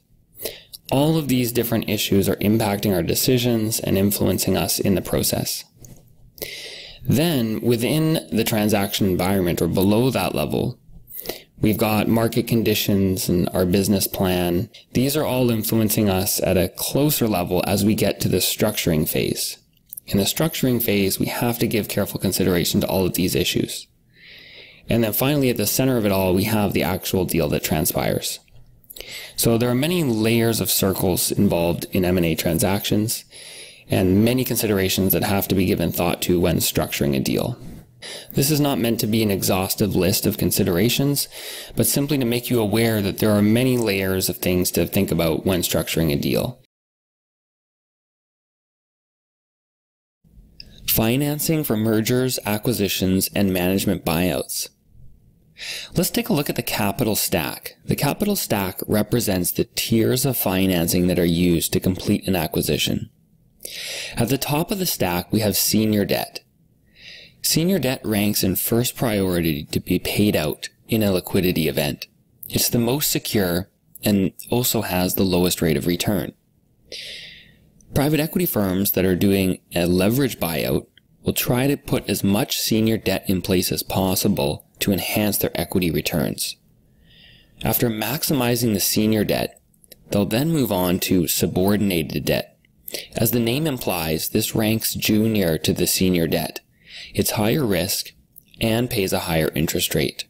all of these different issues are impacting our decisions and influencing us in the process. Then, within the transaction environment or below that level, We've got market conditions and our business plan. These are all influencing us at a closer level as we get to the structuring phase. In the structuring phase, we have to give careful consideration to all of these issues. And then finally, at the center of it all, we have the actual deal that transpires. So there are many layers of circles involved in M&A transactions and many considerations that have to be given thought to when structuring a deal. This is not meant to be an exhaustive list of considerations, but simply to make you aware that there are many layers of things to think about when structuring a deal. Financing for mergers, acquisitions, and management buyouts. Let's take a look at the capital stack. The capital stack represents the tiers of financing that are used to complete an acquisition. At the top of the stack, we have senior debt. Senior debt ranks in first priority to be paid out in a liquidity event. It's the most secure and also has the lowest rate of return. Private equity firms that are doing a leverage buyout will try to put as much senior debt in place as possible to enhance their equity returns. After maximizing the senior debt, they'll then move on to subordinated debt. As the name implies, this ranks junior to the senior debt. It's higher risk and pays a higher interest rate.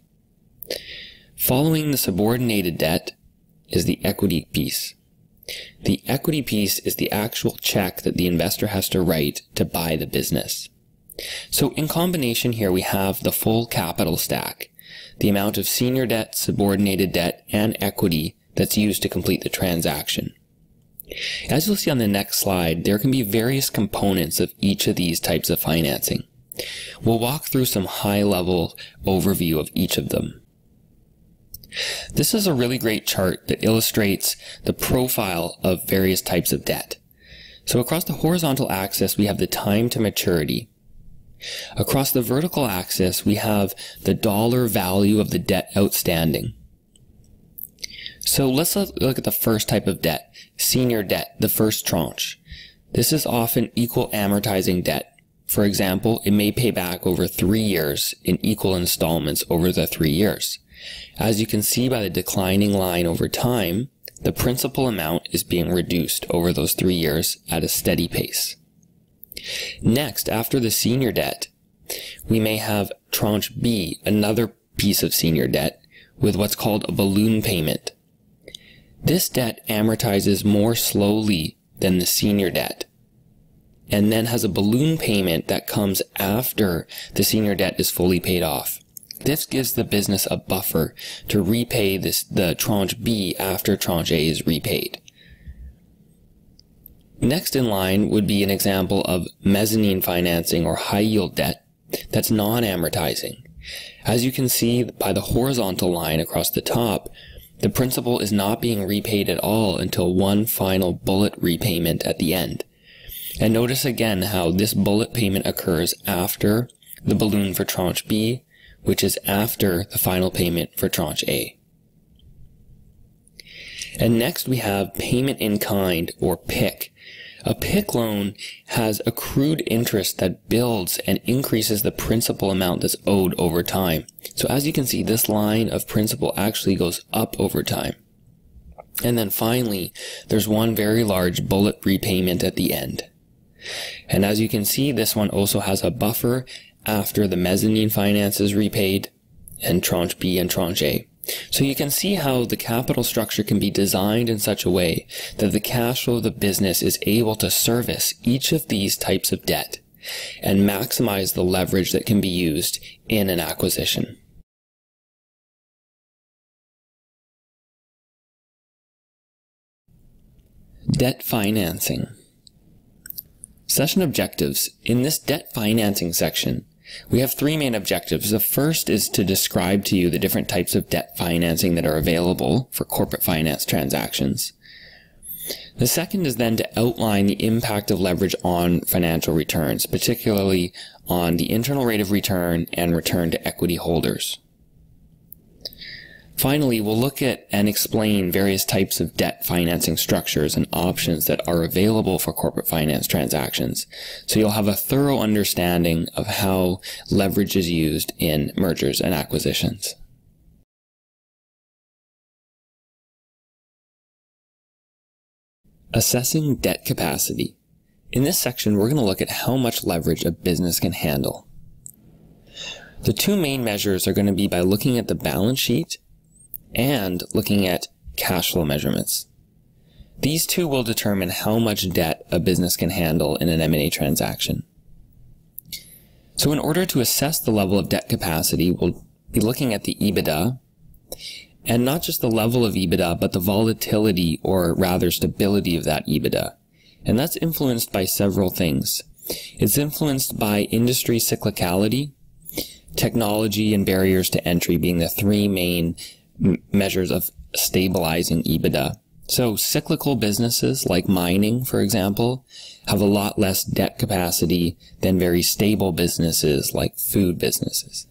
Following the subordinated debt is the equity piece. The equity piece is the actual check that the investor has to write to buy the business. So in combination here, we have the full capital stack, the amount of senior debt, subordinated debt, and equity that's used to complete the transaction. As you'll see on the next slide, there can be various components of each of these types of financing. We'll walk through some high-level overview of each of them. This is a really great chart that illustrates the profile of various types of debt. So across the horizontal axis, we have the time to maturity, Across the vertical axis, we have the dollar value of the debt outstanding. So let's look at the first type of debt, senior debt, the first tranche. This is often equal amortizing debt. For example, it may pay back over three years in equal installments over the three years. As you can see by the declining line over time, the principal amount is being reduced over those three years at a steady pace. Next, after the senior debt, we may have tranche B, another piece of senior debt, with what's called a balloon payment. This debt amortizes more slowly than the senior debt, and then has a balloon payment that comes after the senior debt is fully paid off. This gives the business a buffer to repay this, the tranche B after tranche A is repaid. Next in line would be an example of mezzanine financing or high yield debt that's non-amortizing. As you can see by the horizontal line across the top, the principal is not being repaid at all until one final bullet repayment at the end. And notice again how this bullet payment occurs after the balloon for tranche B, which is after the final payment for tranche A. And next we have payment in kind or PIK. A PIK loan has accrued interest that builds and increases the principal amount that's owed over time. So as you can see, this line of principal actually goes up over time. And then finally, there's one very large bullet repayment at the end. And as you can see, this one also has a buffer after the mezzanine finance is repaid and tranche B and tranche A. So you can see how the capital structure can be designed in such a way that the cash flow of the business is able to service each of these types of debt and maximize the leverage that can be used in an acquisition. Debt financing. Session objectives. In this debt financing section, we have three main objectives. The first is to describe to you the different types of debt financing that are available for corporate finance transactions. The second is then to outline the impact of leverage on financial returns, particularly on the internal rate of return and return to equity holders. Finally, we'll look at and explain various types of debt financing structures and options that are available for corporate finance transactions. So you'll have a thorough understanding of how leverage is used in mergers and acquisitions. Assessing debt capacity. In this section, we're going to look at how much leverage a business can handle. The two main measures are going to be by looking at the balance sheet and looking at cash flow measurements. These two will determine how much debt a business can handle in an M&A transaction. So in order to assess the level of debt capacity, we'll be looking at the EBITDA and not just the level of EBITDA, but the volatility or rather stability of that EBITDA. And that's influenced by several things. It's influenced by industry cyclicality, technology and barriers to entry being the three main measures of stabilizing EBITDA. So cyclical businesses like mining, for example, have a lot less debt capacity than very stable businesses like food businesses.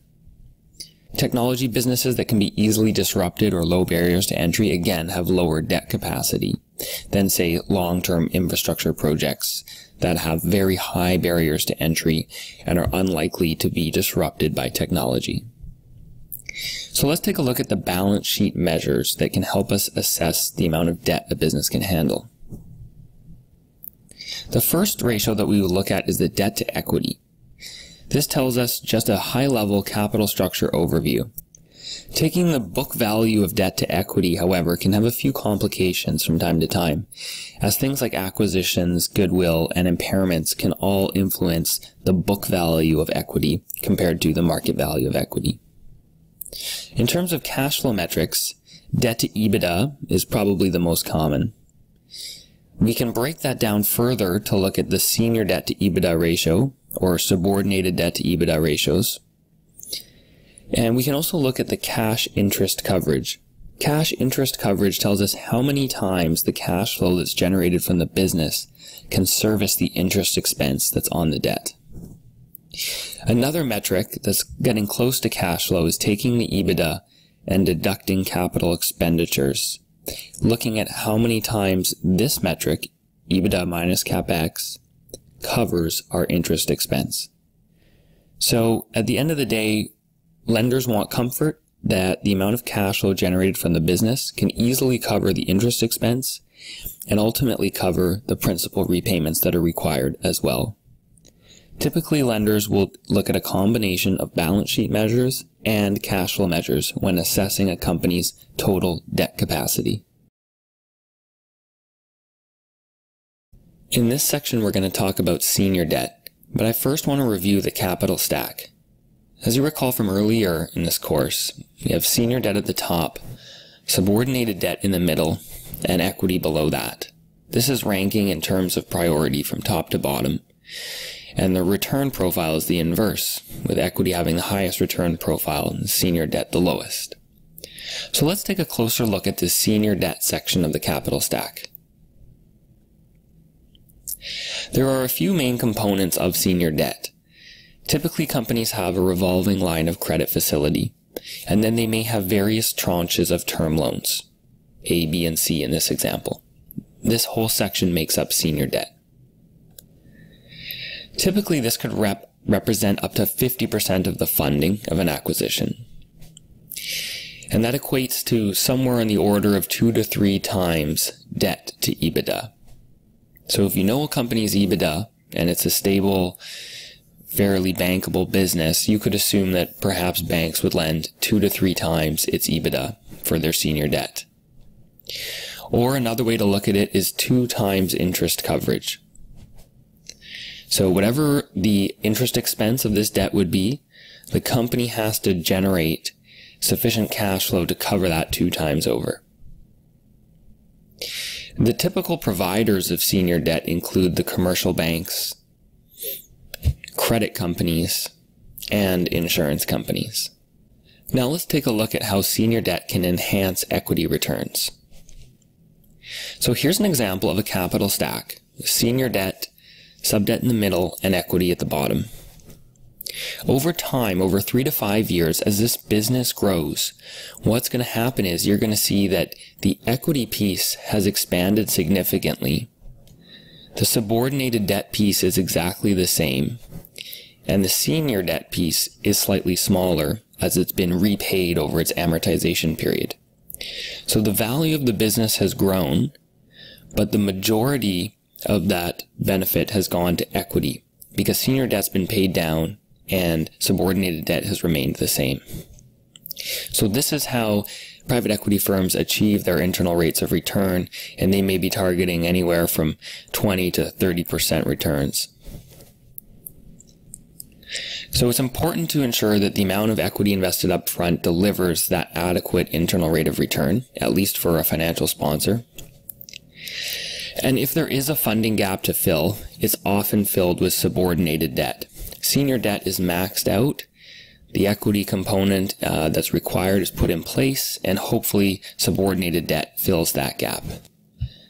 Technology businesses that can be easily disrupted or low barriers to entry again have lower debt capacity than say long-term infrastructure projects that have very high barriers to entry and are unlikely to be disrupted by technology. So let's take a look at the balance sheet measures that can help us assess the amount of debt a business can handle. The first ratio that we will look at is the debt to equity. This tells us just a high level capital structure overview. Taking the book value of debt to equity, however, can have a few complications from time to time, as things like acquisitions, goodwill, and impairments can all influence the book value of equity compared to the market value of equity. In terms of cash flow metrics, debt to EBITDA is probably the most common. We can break that down further to look at the senior debt to EBITDA ratio or subordinated debt to EBITDA ratios. And we can also look at the cash interest coverage. Cash interest coverage tells us how many times the cash flow that's generated from the business can service the interest expense that's on the debt. Another metric that's getting close to cash flow is taking the EBITDA and deducting capital expenditures. Looking at how many times this metric, EBITDA minus capex, covers our interest expense. So at the end of the day, lenders want comfort that the amount of cash flow generated from the business can easily cover the interest expense and ultimately cover the principal repayments that are required as well. Typically, lenders will look at a combination of balance sheet measures and cash flow measures when assessing a company's total debt capacity. In this section, we're going to talk about senior debt, but I first want to review the capital stack. As you recall from earlier in this course, we have senior debt at the top, subordinated debt in the middle, and equity below that. This is ranking in terms of priority from top to bottom. And the return profile is the inverse, with equity having the highest return profile and senior debt the lowest. So let's take a closer look at the senior debt section of the capital stack. There are a few main components of senior debt. Typically companies have a revolving line of credit facility, and then they may have various tranches of term loans, A, B, and C in this example. This whole section makes up senior debt. Typically, this could rep represent up to 50% of the funding of an acquisition. And that equates to somewhere in the order of two to three times debt to EBITDA. So if you know a company's EBITDA and it's a stable, fairly bankable business, you could assume that perhaps banks would lend two to three times its EBITDA for their senior debt. Or another way to look at it is two times interest coverage. So whatever the interest expense of this debt would be, the company has to generate sufficient cash flow to cover that two times over. The typical providers of senior debt include the commercial banks, credit companies, and insurance companies. Now let's take a look at how senior debt can enhance equity returns. So here's an example of a capital stack. Senior debt subdebt in the middle, and equity at the bottom. Over time, over three to five years, as this business grows, what's going to happen is you're going to see that the equity piece has expanded significantly. The subordinated debt piece is exactly the same. And the senior debt piece is slightly smaller as it's been repaid over its amortization period. So the value of the business has grown, but the majority of that benefit has gone to equity because senior debt's been paid down and subordinated debt has remained the same. So this is how private equity firms achieve their internal rates of return, and they may be targeting anywhere from 20 to 30% returns. So it's important to ensure that the amount of equity invested up front delivers that adequate internal rate of return, at least for a financial sponsor. And if there is a funding gap to fill, it's often filled with subordinated debt. Senior debt is maxed out the equity component uh, that's required is put in place, and hopefully subordinated debt fills that gap.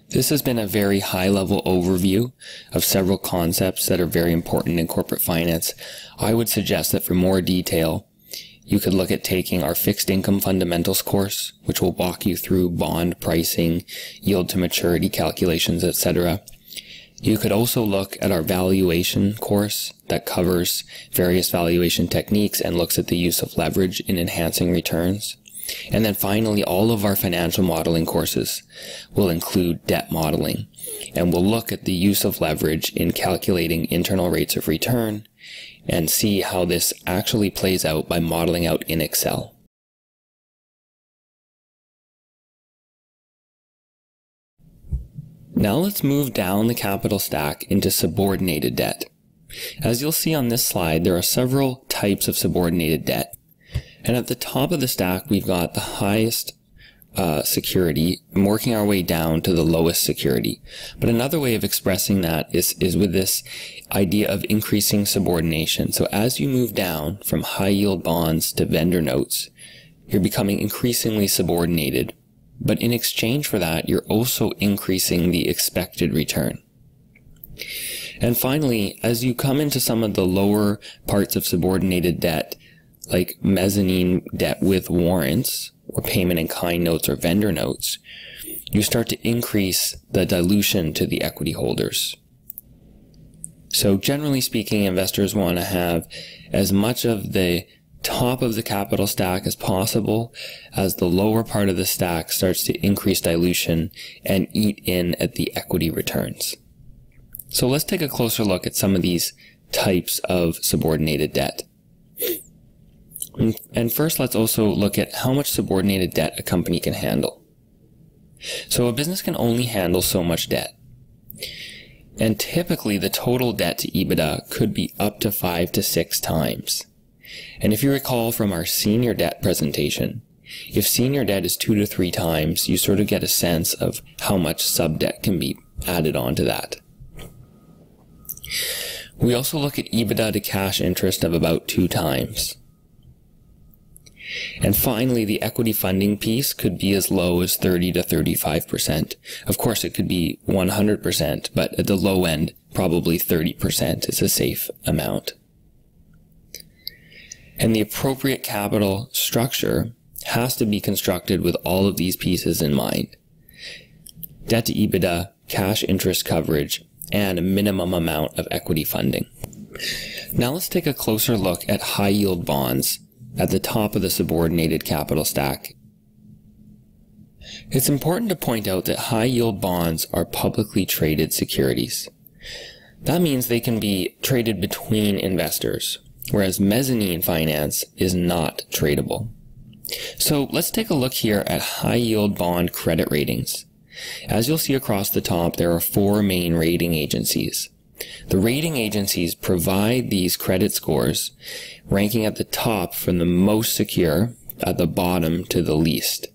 This has been a very high level overview of several concepts that are very important in corporate finance. I would suggest that for more detail, you could look at taking our fixed income fundamentals course, which will walk you through bond pricing, yield to maturity calculations, etc. You could also look at our valuation course that covers various valuation techniques and looks at the use of leverage in enhancing returns. And then finally, all of our financial modeling courses will include debt modeling and we'll look at the use of leverage in calculating internal rates of return and see how this actually plays out by modeling out in Excel. Now let's move down the capital stack into subordinated debt. As you'll see on this slide, there are several types of subordinated debt. And at the top of the stack, we've got the highest uh, security and working our way down to the lowest security. But another way of expressing that is, is with this idea of increasing subordination. So as you move down from high yield bonds to vendor notes, you're becoming increasingly subordinated but in exchange for that, you're also increasing the expected return. And finally, as you come into some of the lower parts of subordinated debt, like mezzanine debt with warrants, or payment in kind notes or vendor notes, you start to increase the dilution to the equity holders. So generally speaking, investors want to have as much of the top of the capital stack as possible as the lower part of the stack starts to increase dilution and eat in at the equity returns. So let's take a closer look at some of these types of subordinated debt. Mm, and first, let's also look at how much subordinated debt a company can handle. So a business can only handle so much debt. And typically the total debt to EBITDA could be up to five to six times. And if you recall from our senior debt presentation, if senior debt is two to three times, you sort of get a sense of how much sub debt can be added on to that. We also look at EBITDA to cash interest of about two times. And finally, the equity funding piece could be as low as 30 to 35%. Of course, it could be 100%, but at the low end, probably 30% is a safe amount and the appropriate capital structure has to be constructed with all of these pieces in mind. Debt to EBITDA, cash interest coverage, and a minimum amount of equity funding. Now let's take a closer look at high yield bonds at the top of the subordinated capital stack. It's important to point out that high yield bonds are publicly traded securities. That means they can be traded between investors, whereas mezzanine finance is not tradable. So let's take a look here at high yield bond credit ratings. As you'll see across the top, there are four main rating agencies. The rating agencies provide these credit scores, ranking at the top from the most secure at the bottom to the least.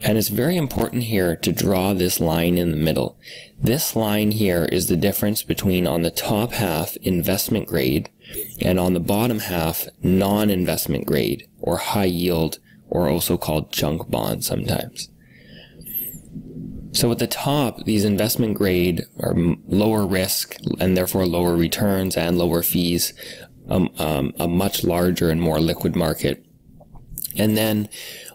And it's very important here to draw this line in the middle. This line here is the difference between on the top half investment grade and on the bottom half, non-investment grade or high yield or also called junk bond sometimes. So at the top, these investment grade are lower risk and therefore lower returns and lower fees, um, um, a much larger and more liquid market. And then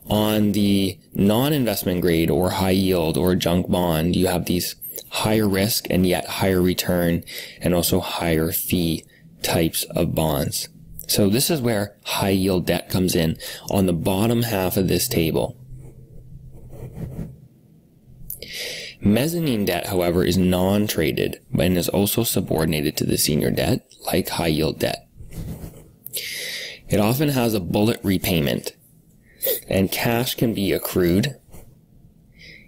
on the non-investment grade or high yield or junk bond, you have these higher risk and yet higher return and also higher fee types of bonds. So this is where high yield debt comes in on the bottom half of this table. Mezzanine debt, however, is non-traded and is also subordinated to the senior debt, like high yield debt. It often has a bullet repayment, and cash can be accrued.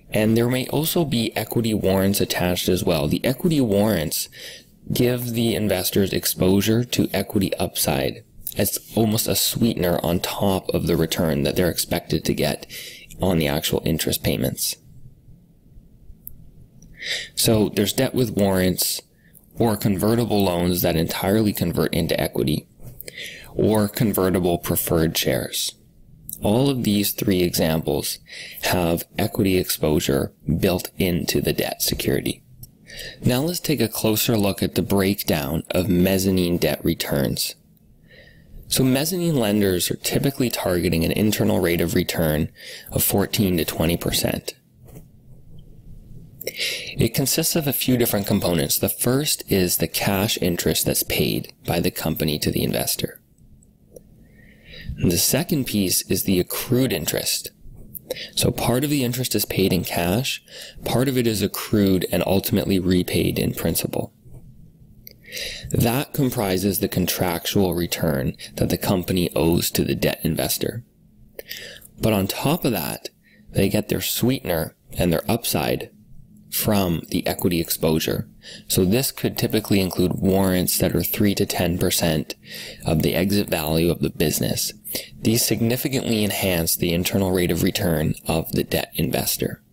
And there may also be equity warrants attached as well. The equity warrants give the investors exposure to equity upside as almost a sweetener on top of the return that they're expected to get on the actual interest payments. So there's debt with warrants or convertible loans that entirely convert into equity or convertible preferred shares. All of these three examples have equity exposure built into the debt security. Now let's take a closer look at the breakdown of mezzanine debt returns. So mezzanine lenders are typically targeting an internal rate of return of 14 to 20%. It consists of a few different components. The first is the cash interest that's paid by the company to the investor. The second piece is the accrued interest. So part of the interest is paid in cash, part of it is accrued and ultimately repaid in principal. That comprises the contractual return that the company owes to the debt investor. But on top of that, they get their sweetener and their upside from the equity exposure. So this could typically include warrants that are 3 to 10% of the exit value of the business. These significantly enhance the internal rate of return of the debt investor.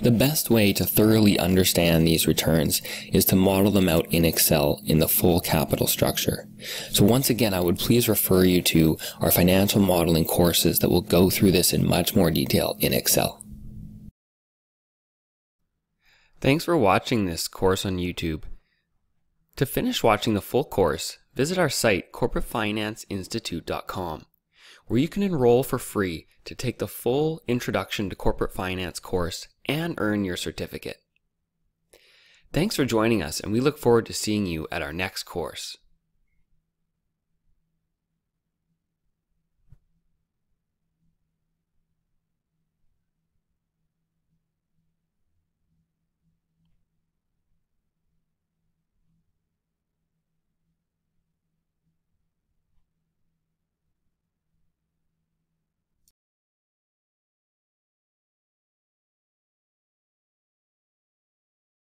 The best way to thoroughly understand these returns is to model them out in Excel in the full capital structure. So once again, I would please refer you to our financial modeling courses that will go through this in much more detail in Excel. Thanks for watching this course on YouTube. To finish watching the full course, visit our site corporatefinanceinstitute.com, where you can enroll for free to take the full Introduction to Corporate Finance course and earn your certificate. Thanks for joining us, and we look forward to seeing you at our next course.